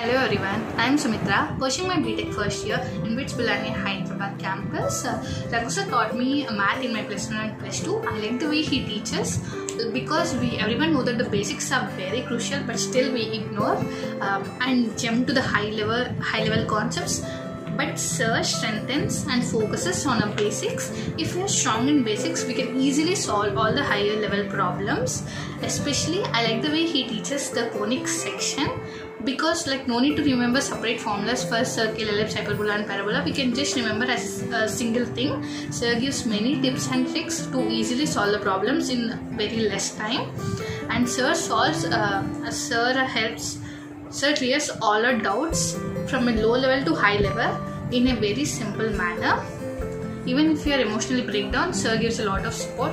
Hello everyone, I am Sumitra, pursuing my BTech first year in BITS Pilani Hyderabad campus. Uh, taught me math in my plus 1 and plus 2. I like the way he teaches because we everyone know that the basics are very crucial but still we ignore um, and jump to the high level high level concepts. But sir strengthens and focuses on our basics. If we are strong in basics we can easily solve all the higher level problems. Especially i like the way he teaches the conic section because like no need to remember separate formulas. For circle ellipse hyperbola and parabola. We can just remember as a single thing. Sir gives many tips and tricks to easily solve the problems in very less time. And sir solves uh, sir helps Sir clears all our doubts from a low level to high level in a very simple manner. Even if you are emotionally breakdown, Sir gives a lot of support